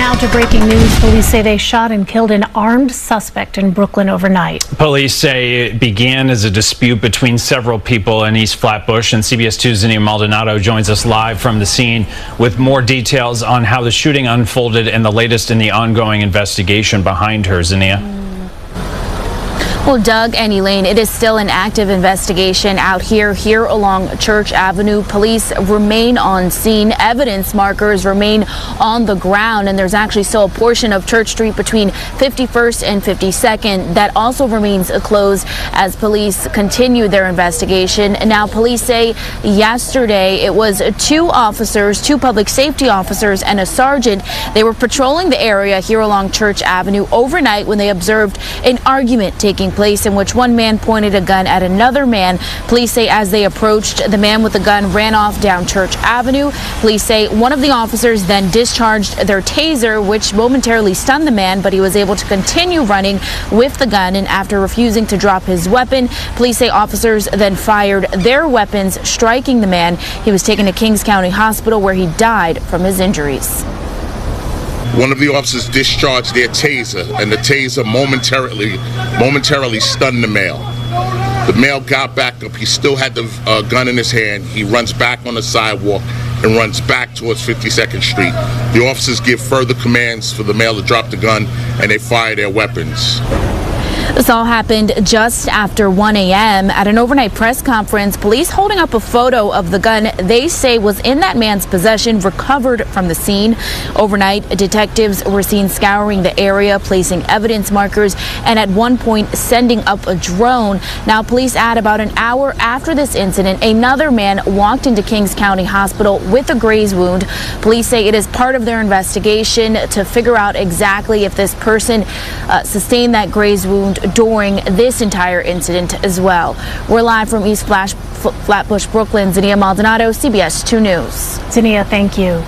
Now to breaking news. Police say they shot and killed an armed suspect in Brooklyn overnight. Police say it began as a dispute between several people in East Flatbush. And CBS 2's Zinnia Maldonado joins us live from the scene with more details on how the shooting unfolded and the latest in the ongoing investigation behind her. Zinnia. Well, Doug and Elaine, it is still an active investigation out here, here along Church Avenue. Police remain on scene. Evidence markers remain on the ground, and there's actually still a portion of Church Street between 51st and 52nd that also remains closed as police continue their investigation. Now, police say yesterday it was two officers, two public safety officers, and a sergeant. They were patrolling the area here along Church Avenue overnight when they observed an argument taking place in which one man pointed a gun at another man. Police say as they approached, the man with the gun ran off down Church Avenue. Police say one of the officers then discharged their taser, which momentarily stunned the man, but he was able to continue running with the gun. And after refusing to drop his weapon, police say officers then fired their weapons, striking the man. He was taken to Kings County Hospital where he died from his injuries. One of the officers discharged their taser, and the taser momentarily, momentarily stunned the male. The male got back up. He still had the uh, gun in his hand. He runs back on the sidewalk and runs back towards 52nd Street. The officers give further commands for the male to drop the gun, and they fire their weapons. This all happened just after 1 a.m. at an overnight press conference. Police holding up a photo of the gun they say was in that man's possession recovered from the scene. Overnight, detectives were seen scouring the area, placing evidence markers, and at one point sending up a drone. Now, police add about an hour after this incident, another man walked into Kings County Hospital with a graze wound. Police say it is part of their investigation to figure out exactly if this person uh, sustained that graze wound during this entire incident as well. We're live from East Flash, Flatbush, Brooklyn. Zinnia Maldonado, CBS 2 News. Zinnia, thank you.